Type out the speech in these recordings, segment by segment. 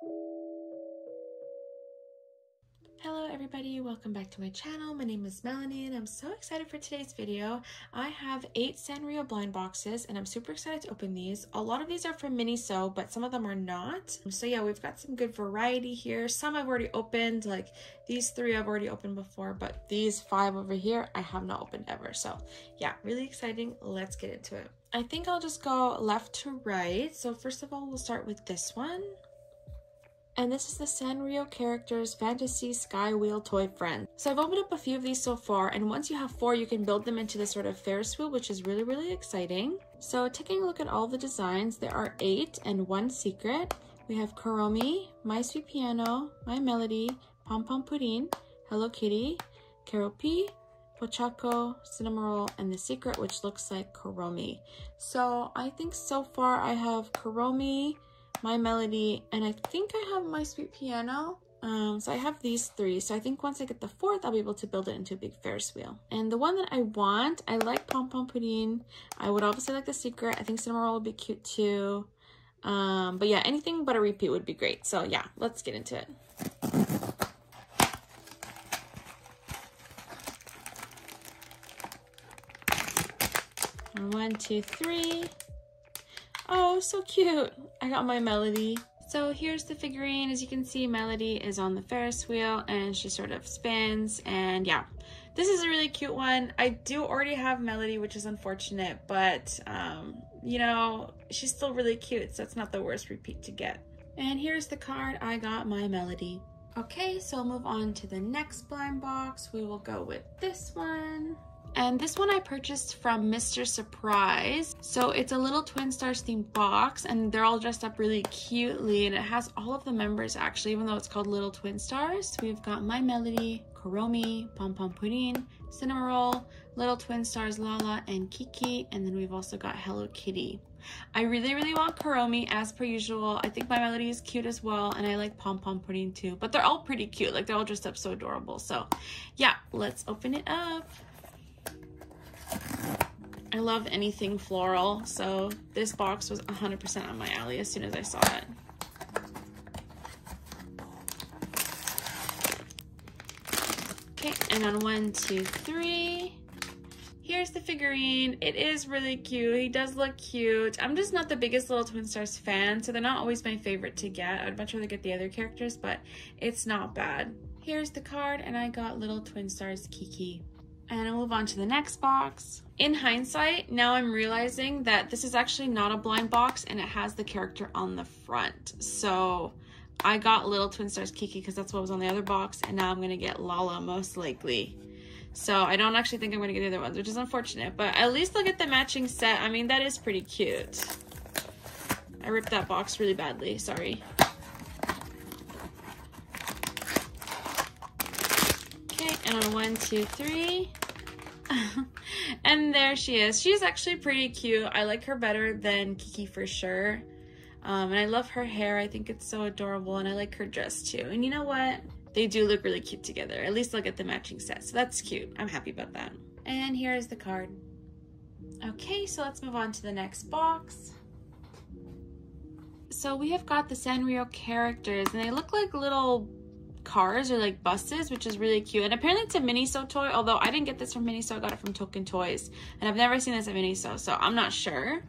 Hello everybody, welcome back to my channel. My name is Melanie and I'm so excited for today's video. I have eight Sanrio blind boxes and I'm super excited to open these. A lot of these are from Miniso, but some of them are not. So yeah, we've got some good variety here. Some I've already opened, like these three I've already opened before, but these five over here I have not opened ever. So yeah, really exciting. Let's get into it. I think I'll just go left to right. So first of all, we'll start with this one. And this is the Sanrio Characters Fantasy Sky Wheel Toy Friend. So I've opened up a few of these so far, and once you have four, you can build them into this sort of Ferris wheel, which is really, really exciting. So taking a look at all the designs, there are eight and one secret. We have Kuromi, My Sweet Piano, My Melody, Pom Pom Pudding, Hello Kitty, Keroppi, Pochacco, Cinnamoroll, and The Secret, which looks like Kuromi. So I think so far I have Kuromi, my melody, and I think I have my sweet piano. Um, so I have these three. So I think once I get the fourth, I'll be able to build it into a big Ferris wheel. And the one that I want, I like Pom Pom Pudding. I would obviously like the secret. I think Cinnamoroll would be cute too. Um, but yeah, anything but a repeat would be great. So yeah, let's get into it. One, two, three. Oh, so cute. I got my Melody. So here's the figurine. As you can see, Melody is on the Ferris wheel and she sort of spins and yeah, this is a really cute one. I do already have Melody, which is unfortunate, but um, you know, she's still really cute, so it's not the worst repeat to get. And here's the card. I got my Melody. Okay, so I'll move on to the next blind box. We will go with this one. And this one I purchased from Mr. Surprise. So it's a little Twin Stars themed box and they're all dressed up really cutely and it has all of the members actually, even though it's called Little Twin Stars. We've got My Melody, Kuromi, Pom Pom Pudding, Cinnamoroll, Little Twin Stars Lala, and Kiki. And then we've also got Hello Kitty. I really, really want Kuromi as per usual. I think My Melody is cute as well. And I like Pom Pom Pudding too. But they're all pretty cute. Like they're all dressed up so adorable. So yeah, let's open it up. I love anything floral, so this box was 100% on my alley as soon as I saw it. Okay, and on one, two, three, here's the figurine. It is really cute. He does look cute. I'm just not the biggest Little Twin Stars fan, so they're not always my favorite to get. I'd much rather get the other characters, but it's not bad. Here's the card, and I got Little Twin Stars Kiki. And I'll move on to the next box. In hindsight, now I'm realizing that this is actually not a blind box and it has the character on the front. So I got Little Twin Stars Kiki because that's what was on the other box and now I'm going to get Lala most likely. So I don't actually think I'm going to get the other ones, which is unfortunate. But at least I'll get the matching set. I mean, that is pretty cute. I ripped that box really badly. Sorry. Okay, and on one, two, three. and there she is. She's actually pretty cute. I like her better than Kiki for sure. Um, and I love her hair. I think it's so adorable. And I like her dress too. And you know what? They do look really cute together. At least they'll get the matching set. So that's cute. I'm happy about that. And here's the card. Okay, so let's move on to the next box. So we have got the Sanrio characters and they look like little cars or like buses, which is really cute. And apparently it's a Miniso toy, although I didn't get this from Miniso, I got it from Token Toys. And I've never seen this at Miniso, so I'm not sure.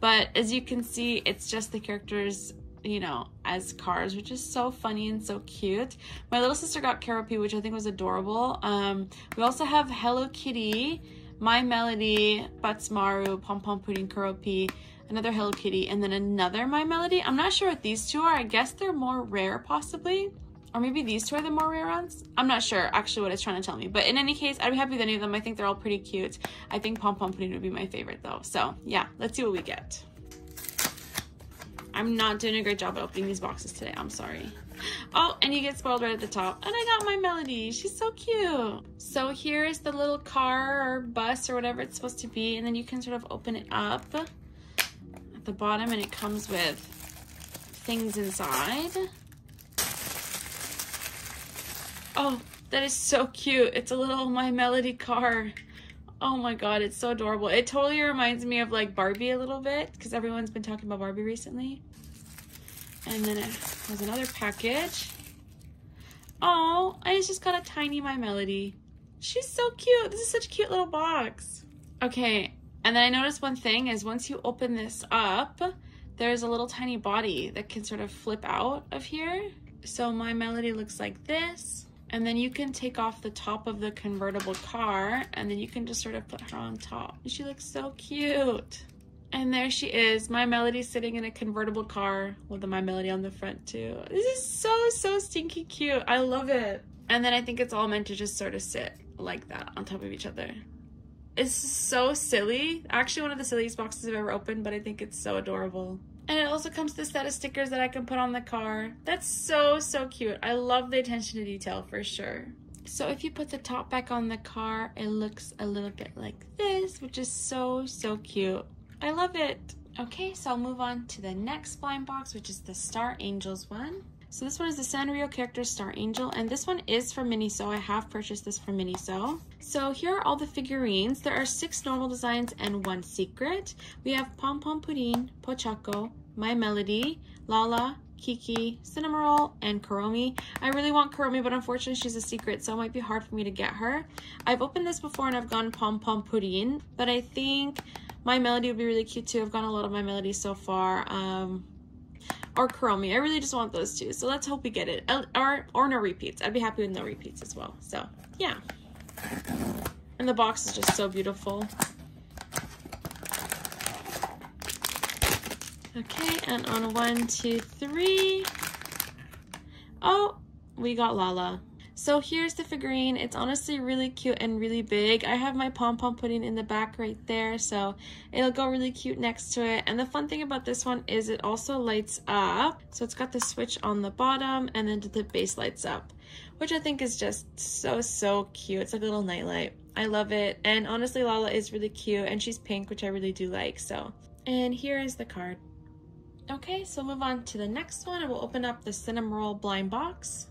But as you can see, it's just the characters, you know, as cars, which is so funny and so cute. My little sister got Keroppi, which I think was adorable. Um, we also have Hello Kitty, My Melody, Badtz-Maru, Pom Pom Pudding, Keroppi, another Hello Kitty, and then another My Melody. I'm not sure what these two are. I guess they're more rare, possibly. Or maybe these two are the more rare ones? I'm not sure actually what it's trying to tell me. But in any case, I'd be happy with any of them. I think they're all pretty cute. I think Pom Pom Pudding would be my favorite though. So yeah, let's see what we get. I'm not doing a great job at opening these boxes today. I'm sorry. Oh, and you get spoiled right at the top. And I got my Melody. She's so cute. So here's the little car or bus or whatever it's supposed to be. And then you can sort of open it up at the bottom and it comes with things inside. Oh, that is so cute. It's a little My Melody car. Oh my god, it's so adorable. It totally reminds me of like Barbie a little bit because everyone's been talking about Barbie recently. And then it has another package. Oh, I just got a tiny My Melody. She's so cute. This is such a cute little box. Okay, and then I noticed one thing is once you open this up, there's a little tiny body that can sort of flip out of here. So My Melody looks like this. And then you can take off the top of the convertible car and then you can just sort of put her on top. She looks so cute. And there she is, My Melody sitting in a convertible car with My Melody on the front too. This is so, so stinky cute. I love it. And then I think it's all meant to just sort of sit like that on top of each other. It's so silly. Actually, one of the silliest boxes I've ever opened, but I think it's so adorable. And it also comes with a set of stickers that I can put on the car. That's so, so cute. I love the attention to detail for sure. So if you put the top back on the car, it looks a little bit like this, which is so, so cute. I love it. Okay, so I'll move on to the next blind box, which is the Star Angels one. So this one is the Sanrio character Star Angel, and this one is from Miniso. I have purchased this from Miniso. So here are all the figurines. There are six normal designs and one secret. We have Pom Pom Pudding, Pochacco, My Melody, Lala, Kiki, Cinnamoroll, and Kuromi. I really want Kuromi, but unfortunately she's a secret, so it might be hard for me to get her. I've opened this before and I've gone Pom Pom Pudding, but I think My Melody would be really cute too. I've gone a lot of My Melody so far. Um, or Kuromi. I really just want those two. So let's hope we get it. Or, or no repeats. I'd be happy with no repeats as well. So yeah. And the box is just so beautiful. Okay, and on one, two, three. Oh, we got Lala. So here's the figurine. It's honestly really cute and really big. I have my pom-pom pudding in the back right there, so it'll go really cute next to it. And the fun thing about this one is it also lights up. So it's got the switch on the bottom and then the base lights up, which I think is just so, so cute. It's like a little nightlight. I love it. And honestly, Lala is really cute and she's pink, which I really do like, so. And here is the card. Okay, so move on to the next one. I will open up the Cinnamoroll blind box.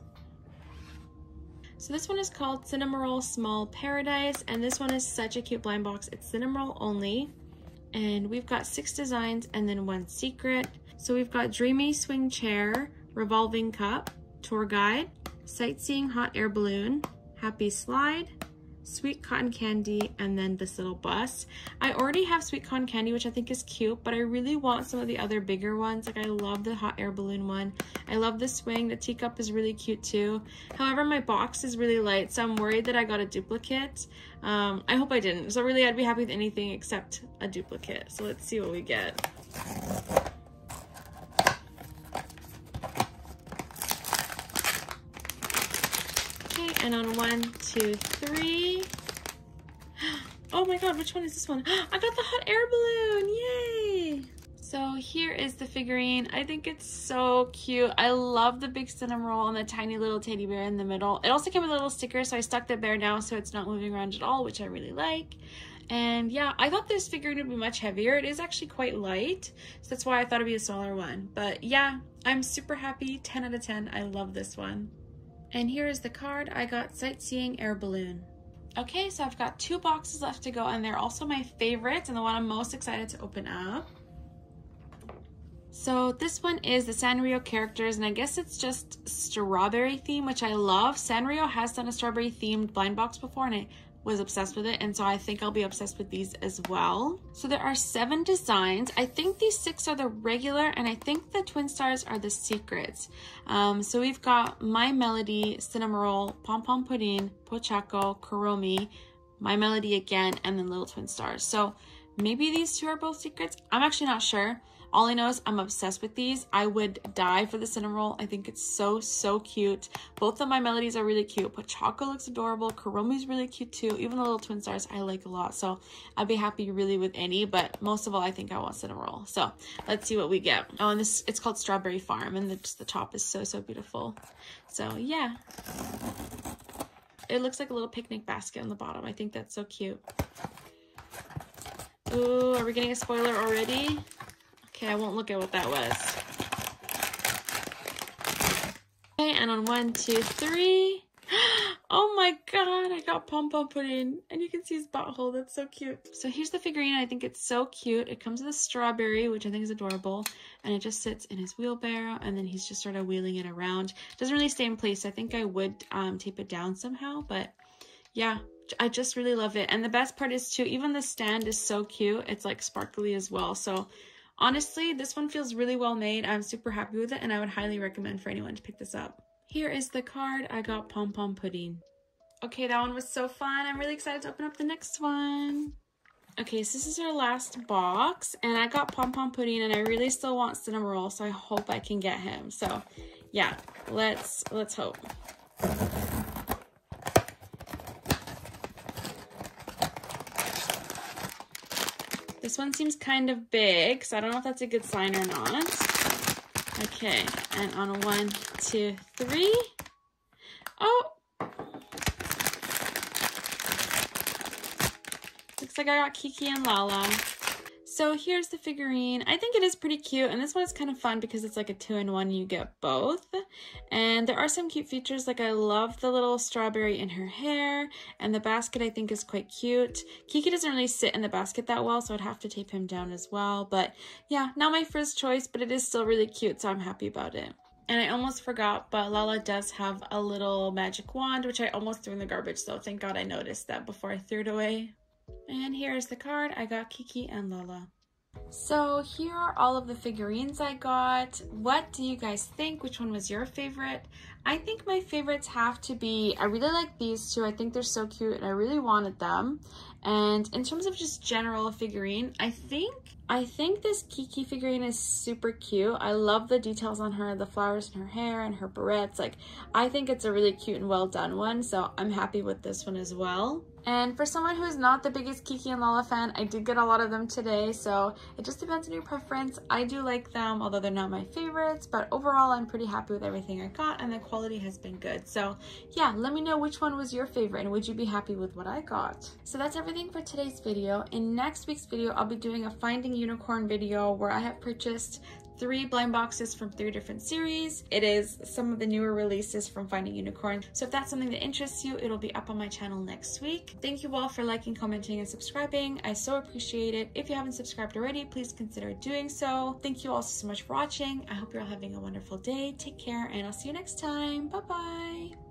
So this one is called Cinnamoroll Small Paradise, and this one is such a cute blind box. It's Cinnamoroll only, and we've got six designs and then one secret. So we've got Dreamy Swing Chair, Revolving Cup, Tour Guide, Sightseeing Hot Air Balloon, Happy Slide, sweet cotton candy, and then this little bus. I already have sweet cotton candy, which I think is cute, but I really want some of the other bigger ones. Like I love the hot air balloon one. I love the swing. The teacup is really cute too. However, my box is really light, so I'm worried that I got a duplicate. Um, I hope I didn't. So really, I'd be happy with anything except a duplicate. So let's see what we get. And on one, two, three. Oh my god, which one is this one? I got the hot air balloon, yay! So here is the figurine. I think it's so cute. I love the big cinnamon roll and the tiny little teddy bear in the middle. It also came with a little sticker, so I stuck the bear now so it's not moving around at all, which I really like. And yeah, I thought this figurine would be much heavier. It is actually quite light, so that's why I thought it'd be a smaller one. But yeah, I'm super happy. 10 out of 10. I love this one. And here is the card. I got Sightseeing Air Balloon. Okay, so I've got two boxes left to go and they're also my favorites and the one I'm most excited to open up. So this one is the Sanrio characters and I guess it's just strawberry theme, which I love. Sanrio has done a strawberry themed blind box before and I was obsessed with it and so I think I'll be obsessed with these as well. So there are seven designs. I think these six are the regular and I think the twin stars are the secrets. Um, so we've got My Melody, Cinnamoroll, Pom Pom Pudding, Pochacco, Kuromi, My Melody again, and then Little Twin Stars. So maybe these two are both secrets. I'm actually not sure. All I know is I'm obsessed with these. I would die for the Cinnamoroll. I think it's so, so cute. Both of my melodies are really cute. Pochacco looks adorable. Kuromi's really cute too. Even the little twin stars I like a lot. So I'd be happy really with any, but most of all, I think I want Cinnamoroll. So let's see what we get. Oh, and this it's called Strawberry Farm and the, just the top is so, so beautiful. So yeah. It looks like a little picnic basket on the bottom. I think that's so cute. Ooh, are we getting a spoiler already? Okay, I won't look at what that was. Okay, and on one, two, three. Oh my god, I got Pom Pom Pudding. And you can see his butthole. That's so cute. So here's the figurine. I think it's so cute. It comes with a strawberry, which I think is adorable. And it just sits in his wheelbarrow. And then he's just sort of wheeling it around. Doesn't really stay in place. I think I would um, tape it down somehow. But yeah, I just really love it. And the best part is too, even the stand is so cute. It's like sparkly as well. So honestly, this one feels really well made. I'm super happy with it. And I would highly recommend for anyone to pick this up. Here is the card. I got Pom Pom Pudding. Okay, that one was so fun. I'm really excited to open up the next one. Okay, so this is our last box, and I got Pom Pom Pudding, and I really still want Cinnamoroll, so I hope I can get him. So, yeah, let's let's hope. This one seems kind of big, so I don't know if that's a good sign or not. Okay, and on one, two, three. Oh! Looks like I got Kiki and Lala. So here's the figurine. I think it is pretty cute, and this one is kind of fun because it's like a two-in-one, you get both. And there are some cute features, like I love the little strawberry in her hair, and the basket I think is quite cute. Kiki doesn't really sit in the basket that well, so I'd have to tape him down as well. But yeah, not my first choice, but it is still really cute, so I'm happy about it. And I almost forgot, but Lala does have a little magic wand, which I almost threw in the garbage, so thank God I noticed that before I threw it away. And here's the card. I got Kiki and Lala. So here are all of the figurines I got. What do you guys think? Which one was your favorite? I think my favorites have to be, I really like these two. I think they're so cute and I really wanted them. And in terms of just general figurine, I think I think this Kiki figurine is super cute. I love the details on her, the flowers in her hair and her barrettes. Like, I think it's a really cute and well done one, so I'm happy with this one as well. And for someone who is not the biggest Kiki and Lala fan, I did get a lot of them today, so it just depends on your preference. I do like them, although they're not my favorites, but overall I'm pretty happy with everything I got and the quality has been good. So yeah, let me know which one was your favorite and would you be happy with what I got. So that's everything for today's video. In next week's video, I'll be doing a Finding Unicorn video where I have purchased three blind boxes from three different series. It is some of the newer releases from Finding Unicorn. So if that's something that interests you, it'll be up on my channel next week. Thank you all for liking, commenting, and subscribing. I so appreciate it. If you haven't subscribed already, please consider doing so. Thank you all so much for watching. I hope you're all having a wonderful day. Take care, and I'll see you next time. Bye-bye.